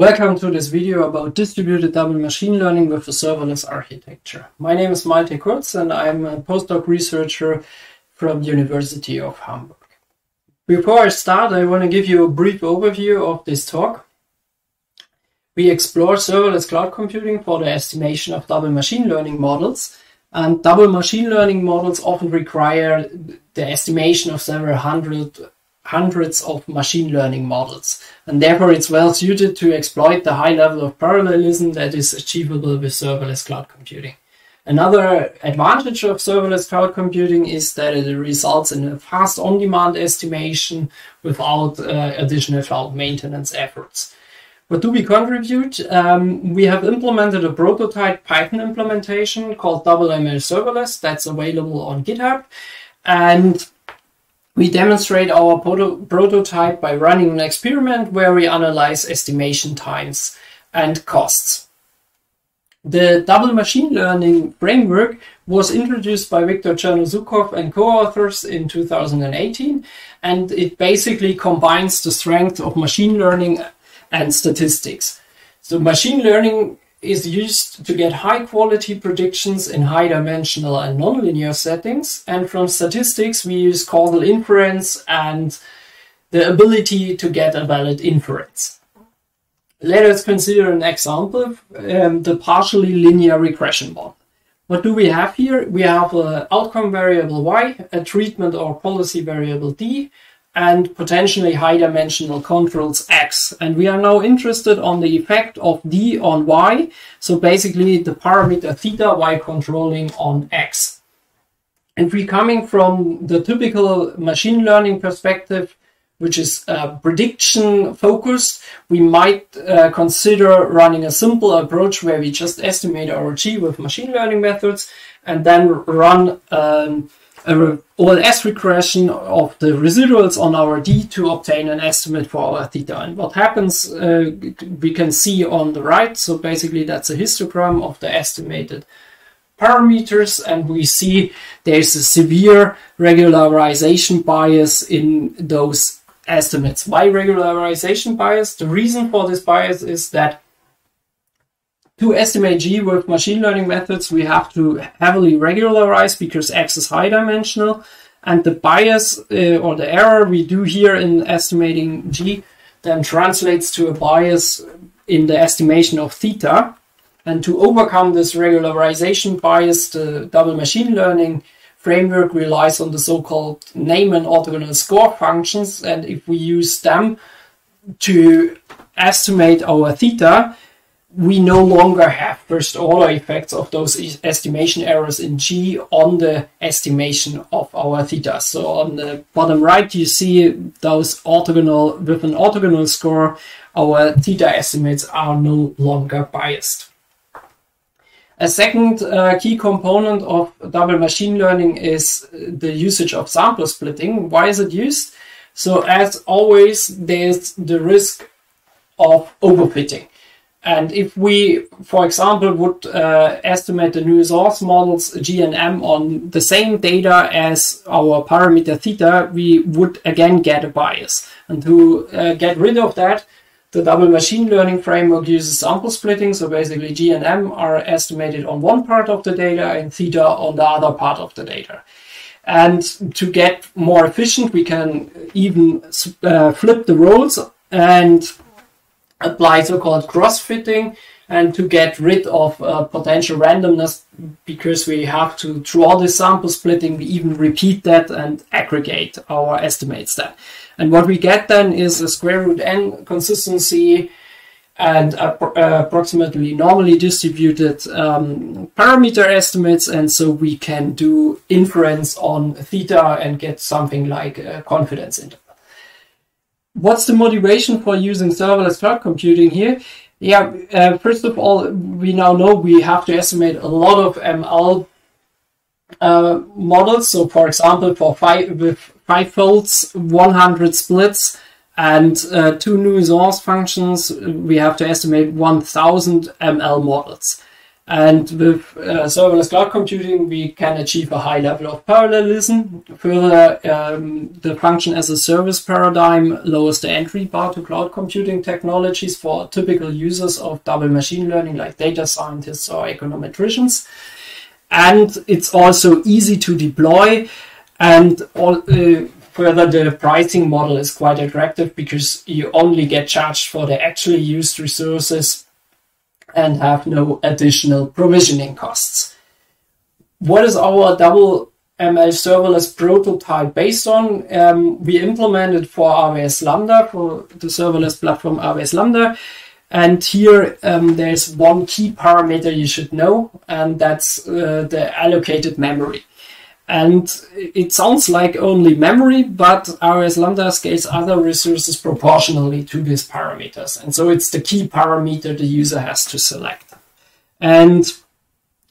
Welcome to this video about distributed double machine learning with a serverless architecture. My name is Malte Kurz and I'm a postdoc researcher from the University of Hamburg. Before I start, I want to give you a brief overview of this talk. We explore serverless cloud computing for the estimation of double machine learning models. And double machine learning models often require the estimation of several hundred hundreds of machine learning models. And therefore, it's well suited to exploit the high level of parallelism that is achievable with serverless cloud computing. Another advantage of serverless cloud computing is that it results in a fast on demand estimation without uh, additional cloud maintenance efforts. What do we contribute? Um, we have implemented a prototype Python implementation called DoubleML Serverless that's available on GitHub. And we demonstrate our proto prototype by running an experiment where we analyze estimation times and costs. The double machine learning framework was introduced by Victor Chernozhukov and co-authors in 2018, and it basically combines the strength of machine learning and statistics. So machine learning is used to get high quality predictions in high dimensional and nonlinear settings. And from statistics, we use causal inference and the ability to get a valid inference. Let us consider an example, um, the partially linear regression model. What do we have here? We have an outcome variable y, a treatment or policy variable d, and potentially high dimensional controls X. And we are now interested on the effect of D on Y. So basically the parameter theta Y controlling on X. And we're coming from the typical machine learning perspective, which is uh, prediction focused, we might uh, consider running a simple approach where we just estimate our G with machine learning methods and then run um, a OLS regression of the residuals on our D to obtain an estimate for our theta. And what happens, uh, we can see on the right. So basically that's a histogram of the estimated parameters and we see there's a severe regularization bias in those estimates. Why regularization bias? The reason for this bias is that to estimate G with machine learning methods, we have to heavily regularize because X is high dimensional. And the bias uh, or the error we do here in estimating G then translates to a bias in the estimation of theta. And to overcome this regularization bias, the double machine learning framework relies on the so-called Neyman orthogonal score functions. And if we use them to estimate our theta, we no longer have first order effects of those estimation errors in G on the estimation of our theta. So on the bottom right, you see those orthogonal, with an orthogonal score, our theta estimates are no longer biased. A second uh, key component of double machine learning is the usage of sample splitting. Why is it used? So as always, there's the risk of overfitting. And if we, for example, would uh, estimate the nuisance models G and M on the same data as our parameter theta, we would again get a bias. And to uh, get rid of that, the double machine learning framework uses sample splitting. So basically G and M are estimated on one part of the data and theta on the other part of the data. And to get more efficient, we can even uh, flip the roles and apply so-called cross-fitting and to get rid of uh, potential randomness because we have to, all this sample splitting, we even repeat that and aggregate our estimates then. And what we get then is a square root n consistency and uh, approximately normally distributed um, parameter estimates. And so we can do inference on theta and get something like a confidence interval what's the motivation for using serverless cloud computing here? Yeah, uh, first of all, we now know we have to estimate a lot of ML uh, models. So, for example, for five with five folds, 100 splits, and uh, two source functions, we have to estimate 1,000 ML models. And with uh, serverless cloud computing, we can achieve a high level of parallelism. Further, um, the function as a service paradigm lowers the entry bar to cloud computing technologies for typical users of double machine learning, like data scientists or econometricians. And it's also easy to deploy. And all, uh, further, the pricing model is quite attractive because you only get charged for the actually used resources and have no additional provisioning costs. What is our double ML serverless prototype based on? Um, we implemented for AWS Lambda, for the serverless platform AWS Lambda. And here um, there's one key parameter you should know, and that's uh, the allocated memory. And it sounds like only memory, but AWS Lambda scales other resources proportionally to these parameters. And so it's the key parameter the user has to select. And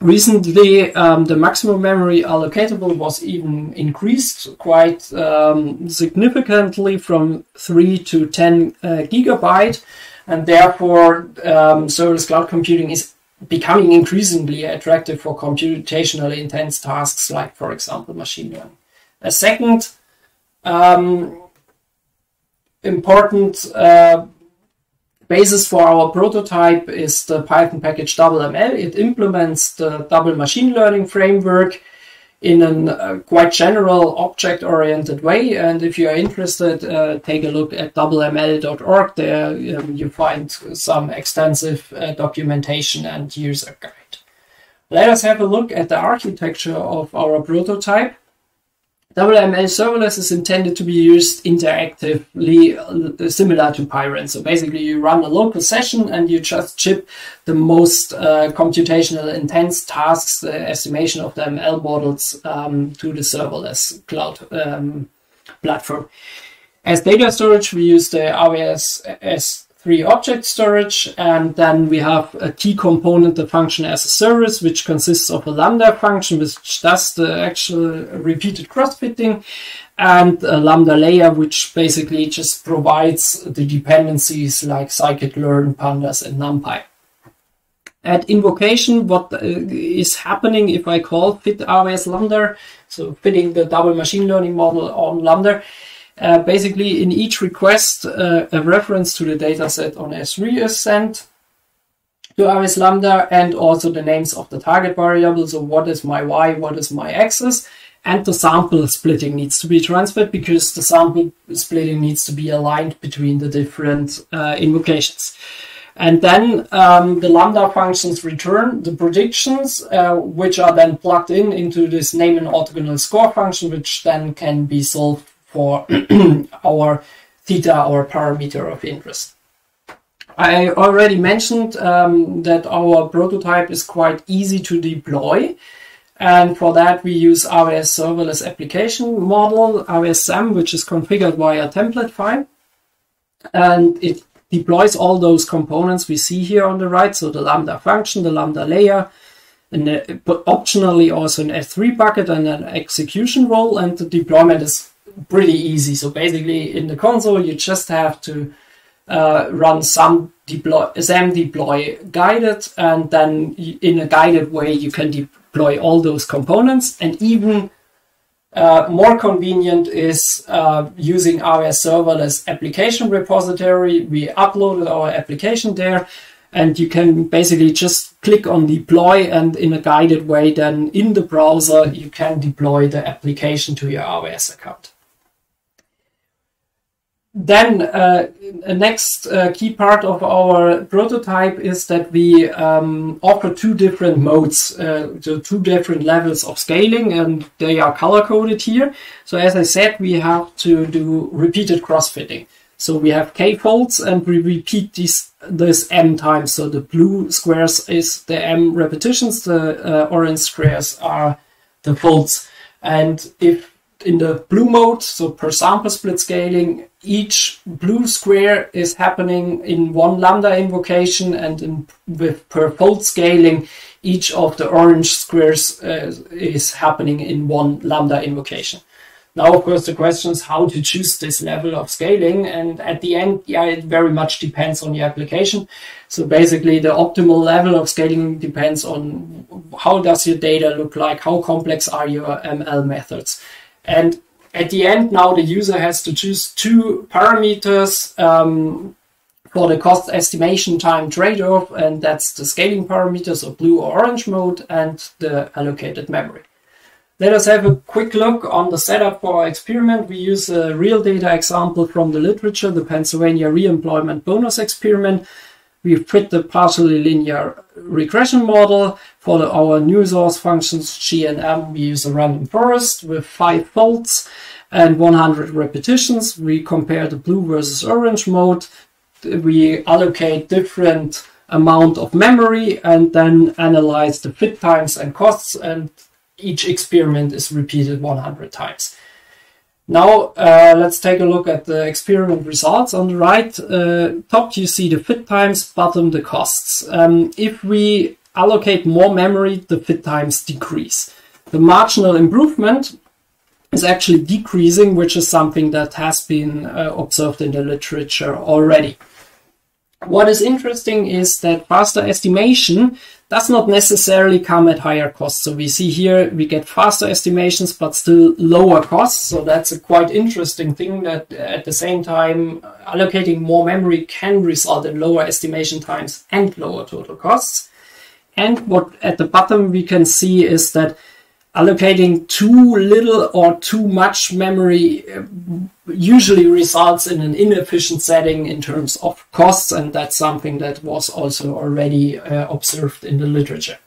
recently, um, the maximum memory allocatable was even increased quite um, significantly from 3 to 10 uh, gigabyte. And therefore, um, serverless cloud computing is becoming increasingly attractive for computationally intense tasks like, for example, machine learning. A second um, important uh, basis for our prototype is the Python package DoubleML. It implements the double machine learning framework in a uh, quite general object-oriented way. And if you are interested, uh, take a look at doubleml.org. There um, you find some extensive uh, documentation and user guide. Let us have a look at the architecture of our prototype. WML serverless is intended to be used interactively, uh, similar to PyWren. So basically, you run a local session and you just ship the most uh, computational intense tasks, the estimation of the ML models um, to the serverless cloud um, platform. As data storage, we use the AWS S three object storage, and then we have a key component, the function as a service, which consists of a Lambda function, which does the actual repeated cross-fitting, and a Lambda layer, which basically just provides the dependencies like scikit-learn, pandas, and numpy. At invocation, what uh, happening if I call fit AWS Lambda, so fitting the double machine learning model on Lambda, uh, basically, in each request, uh, a reference to the dataset on S3 is sent to AWS Lambda and also the names of the target variables. So what is my Y, what is my X, and the sample splitting needs to be transferred because the sample splitting needs to be aligned between the different uh, invocations. And then um, the Lambda functions return the predictions, uh, which are then plugged in into this Neyman orthogonal score function, which then can be solved for our theta, our parameter of interest. I already mentioned um, that our prototype is quite easy to deploy. And for that, we use AWS Serverless Application Model, SAM, which is configured via template file. And it deploys all those components we see here on the right. So the Lambda function, the Lambda layer, and uh, but optionally also an S3 bucket and an execution role. And the deployment is pretty easy. So basically in the console, you just have to uh, run some deploy, SAM deploy guided, and then in a guided way, you can deploy all those components. And even uh, more convenient is uh, using AWS serverless application repository. We uploaded our application there and you can basically just click on deploy and in a guided way then in the browser you can deploy the application to your AWS account. Then uh, a next uh, key part of our prototype is that we um, offer two different modes, uh, so two different levels of scaling, and they are color coded here. So as I said, we have to do repeated cross-fitting. So we have k folds, and we repeat this this m times. So the blue squares is the m repetitions, the uh, orange squares are the folds. And if in the blue mode, so per sample split scaling, each blue square is happening in one lambda invocation and in, with per fold scaling, each of the orange squares uh, is happening in one lambda invocation. Now, of course, the question is how to choose this level of scaling. And at the end, yeah, it very much depends on the application. So basically the optimal level of scaling depends on how does your data look like? How complex are your ML methods? And at the end, now the user has to choose two parameters um, for the cost estimation time trade-off, and that's the scaling parameters of blue or orange mode and the allocated memory. Let us have a quick look on the setup for our experiment. We use a real data example from the literature, the Pennsylvania Reemployment Bonus Experiment. We fit the partially linear regression model. For the, our nuisance functions G and M, we use a random forest with five folds and 100 repetitions. We compare the blue versus orange mode. We allocate different amount of memory and then analyze the fit times and costs and each experiment is repeated 100 times. Now uh, let's take a look at the experiment results. On the right uh, top you see the fit times, bottom the costs. Um, if we allocate more memory, the fit times decrease. The marginal improvement is actually decreasing, which is something that has been uh, observed in the literature already. What is interesting is that faster estimation does not necessarily come at higher costs. So we see here we get faster estimations, but still lower costs. So that's a quite interesting thing that uh, at the same time, uh, allocating more memory can result in lower estimation times and lower total costs. And what at the bottom we can see is that allocating too little or too much memory uh, usually results in an inefficient setting in terms of costs, and that's something that was also already uh, observed in the literature.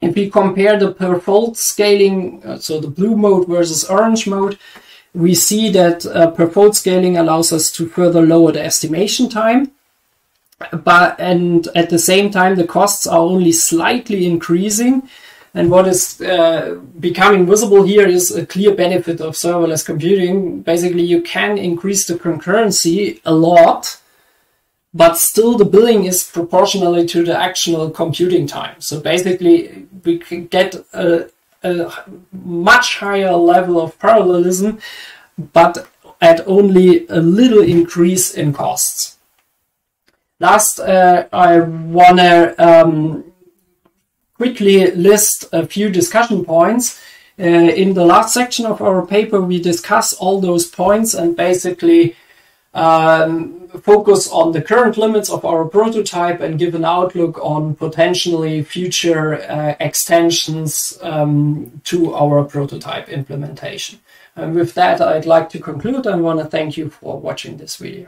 If we compare the per fold scaling, uh, so the blue mode versus orange mode, we see that uh, per fold scaling allows us to further lower the estimation time. But and at the same time, the costs are only slightly increasing and what is uh, becoming visible here is a clear benefit of serverless computing. Basically, you can increase the concurrency a lot, but still the billing is proportionally to the actual computing time. So basically, we can get a, a much higher level of parallelism, but at only a little increase in costs. Last, uh, I want to um, quickly list a few discussion points. Uh, in the last section of our paper, we discuss all those points and basically um, focus on the current limits of our prototype and give an outlook on potentially future uh, extensions um, to our prototype implementation. And with that, I'd like to conclude and want to thank you for watching this video.